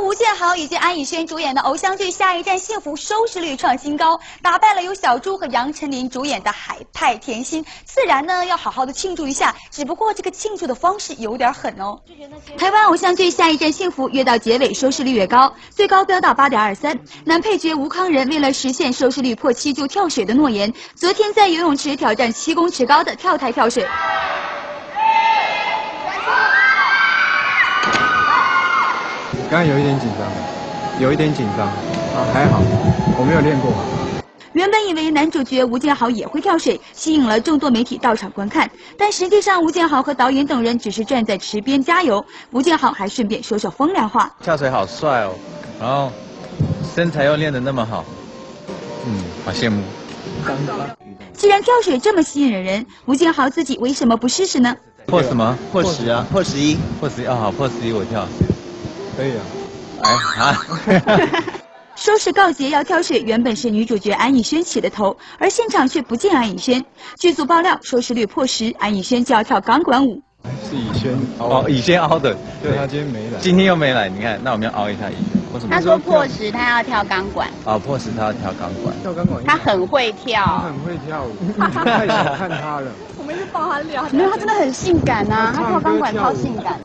吴建豪以及安以轩主演的偶像剧《下一站幸福》收视率创新高，打败了由小猪和杨丞琳主演的《海派甜心》，自然呢要好好的庆祝一下。只不过这个庆祝的方式有点狠哦。台湾偶像剧《下一站幸福》越到结尾收视率越高，最高飙到八点二三。男配角吴康仁为了实现收视率破七就跳水的诺言，昨天在游泳池挑战七公尺高的跳台跳水。刚刚有一点紧张，有一点紧张，啊还好，我没有练过。原本以为男主角吴建豪也会跳水，吸引了众多媒体到场观看，但实际上吴建豪和导演等人只是站在池边加油。吴建豪还顺便说说风凉话：跳水好帅哦，然后身材又练得那么好，嗯，好羡慕。既然跳水这么吸引人，吴建豪自己为什么不试试呢？破什么？破十啊？破十一？破十一啊？好，破十一我跳。可以啊，哎啊！收视告捷要挑水，原本是女主角安以轩起的头，而现场却不见安以轩。剧组爆料，收视率破十，安以轩就要跳钢管舞。是以轩哦，以轩凹的，对他今天没来，今天又没来，你看，那我们要凹一下以轩。他说破十，他要跳钢管。啊，破十他要跳钢管，跳钢管。他很会跳，他很会跳舞，太想看他了。我们是爆他料，没有，他真的很性感呐，他跳钢管超性感。